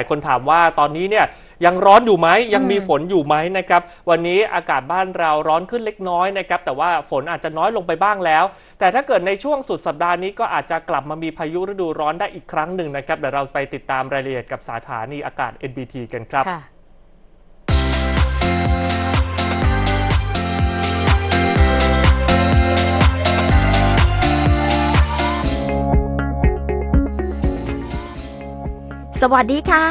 ายคนถามว่าตอนนี้เนี่ยยังร้อนอยู่ไหมยังมีฝนอยู่ไหมนะครับวันนี้อากาศบ้านเราร้อนขึ้นเล็กน้อยนะครับแต่ว่าฝนอาจจะน้อยลงไปบ้างแล้ว แต่ถ้าเกิดในช่วงสุดสัปดาห์นี้ก็อาจจะกลับมามีพายุฤดูร้อนได้อีกครั้งหนึ่งนะครับเดี๋ยวเราไปติดตามรายละเอียดกับสถานีอากาศ NBT กันครับ สวัสดีค่ะ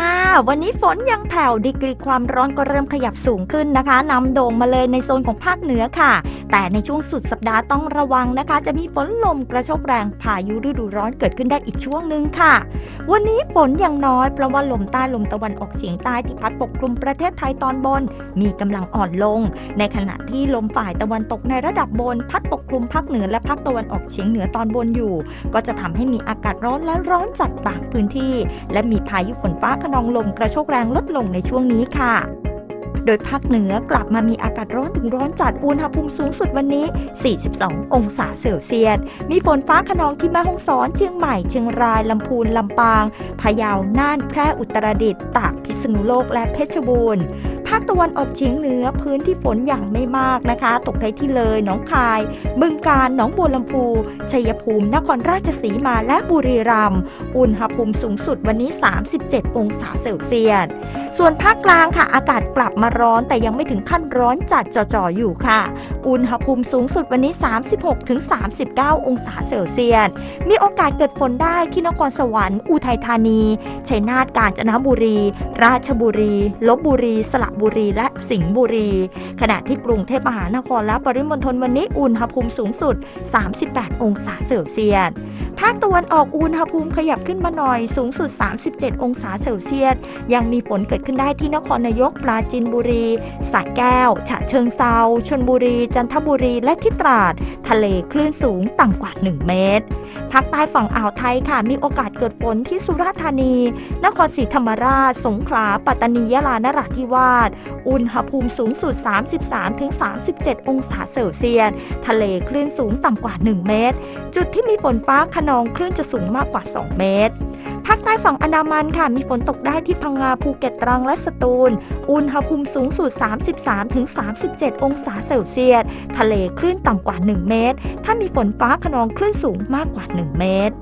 วันนี้ฝนยังแผ่วดีกรีความร้อนก็เริ่มขยับสูงขึ้นนะคะนำโด่งมาเลยในโซนของภาคเหนือค่ะ แต่ในช่วงสุดสัปดาห์ต้องระวังนะคะ จะมีฝนลมกระโชกแรงพายุฤดูร้อนเกิดขึ้นได้อีกช่วงหนึ่งค่ะ วันนี้ฝนยังน้อยเพราะว่าลมใต้ลมตะวันออกเฉียงใต้ที่พัดปกคลุมประเทศไทยตอนบน มีกำลังอ่อนลง ในขณะที่ลมฝ่ายตะวันตกในระดับบน พัดปกคลุมภาคเหนือและภาคตะวันออกเฉียงเหนือตอนบนอยู่ ก็จะทำให้มีอากาศร้อนและร้อนจัดบางพื้นที่ และมีพายุฝนฟ้าขนองลมกระโชกแรงลดลงในช่วงนี้ค่ะ โดยภาคเหนือกลับมามีอากาศร้อนถึงร้อนจัด อุณหภูมิสูงสุดวันนี้ 42 องศาเซลเซียส มีฝนฟ้าขนองที่แม่ฮ่องสอน เชียงใหม่ เชียงราย ลำพูน ลำปาง พะเยา น่าน แพร่ อุตรดิตถ์ ตาก พิษณุโลก และเพชรบูรณ์ภาคตะวันออกเฉียงเหนือพื้นที่ฝนอย่างไม่มากนะคะ ตกได้ที่เลย หนองคาย บึงกาฬ หนองบัวลำพู ชัยภูมิ นครราชสีมาและบุรีรัมย์ อุณหภูมิสูงสุดวันนี้ 37 องศาเซลเซียสส่วนภาคกลางค่ะ อากาศกลับมาร้อนแต่ยังไม่ถึงขั้นร้อนจัดจ่อๆอยู่ค่ะ อุณหภูมิสูงสุดวันนี้ 36-39 องศาเซลเซียส มีโอกาสเกิดฝนได้ที่นครสวรรค์ อุทัยธานี ชัยนาท กาญจนบุรี ราชบุรี ลบบุรี สระบุรี และสิงห์บุรี ขณะที่กรุงเทพมหานครและปริมณฑลวันนี้ อุณหภูมิสูงสุด 38 องศาเซลเซียส ภาคตะวันออกอุณหภูมิขยับขึ้นมาหน่อย สูงสุด 37 องศาเซลเซียส ยังมีฝนเกิดขึ้นได้ที่นครนายกปราจีนบุรีสระแก้ว ฉะเชิงเซาชลบุรี จันทบุรีและที่ตราด ทะเลคลื่นสูงต่ำกว่า 1 เมตรภาคใต้ฝั่งอ่าวไทยค่ะมีโอกาสเกิดฝนที่สุราษฎร์ธานี นครศรีธรรมราช สงขลา ปัตตานียะลานราธิวาส อุณหภูมิสูงสุด 33-37 องศาเซลเซียส ทะเลคลื่นสูงต่ำกว่า 1 เมตร จุดที่มีฝนฟ้าขนองคลื่นจะสูงมากกว่า 2 เมตร ใต้ฝั่งอันดามันค่ะ มีฝนตกได้ที่พังงาภูเก็ตตรังและสตูล อุณหภูมิสูงสุด 33-37 องศาเซลเซียส ทะเลคลื่นต่ำกว่า 1 เมตร ถ้ามีฝนฟ้าขนองคลื่นสูงมากกว่า 1 เมตร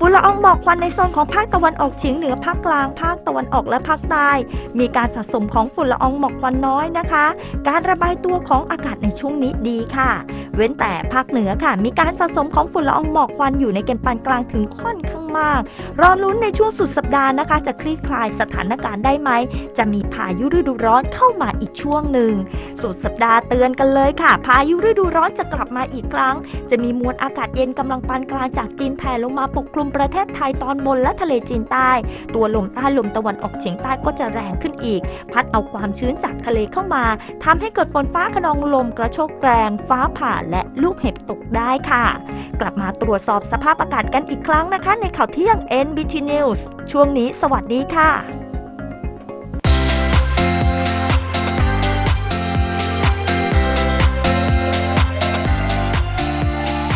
ฝุ่นละอองหมอกควันในโซนของภาคตะวันออกเฉียงเหนือภาคกลาง ภาคตะวันออกและภาคใต้มีการสะสมของฝุ่นละอองหมอกควันน้อยนะคะ การระบายตัวของอากาศในช่วงนี้ดีค่ะ เว้นแต่ภาคเหนือค่ะ มีการสะสมของฝุ่นละอองหมอกควันอยู่ในเกณฑ์ปานกลางถึงค่อนข้าง มาก รอลุ้นในช่วงสุดสัปดาห์นะคะ จะคลี่คลายสถานการณ์ได้ไหม จะมีพายุฤดูร้อนเข้ามาอีกช่วงหนึ่ง สุดสัปดาห์เตือนกันเลยค่ะ พายุฤดูร้อนจะกลับมาอีกครั้ง จะมีมวลอากาศเย็นกำลังปานกลางจากจีนแผ่ลงมาปกคลุมประเทศไทยตอนบนและทะเลจีนใต้ ตัวลมใต้ลมตะวันออกเฉียงใต้ก็จะแรงขึ้นอีก พัดเอาความชื้นจากทะเลเข้ามาทำให้เกิดฝนฟ้าขนองลมกระโชกแรงฟ้าผ่าและลูกเห็บตกได้ค่ะ กลับมาตรวจสอบสภาพอากาศกันอีกครั้งนะคะ ในข่าวาวเที่ยง NBT News ช่วงนี้สวัสดีค่ะ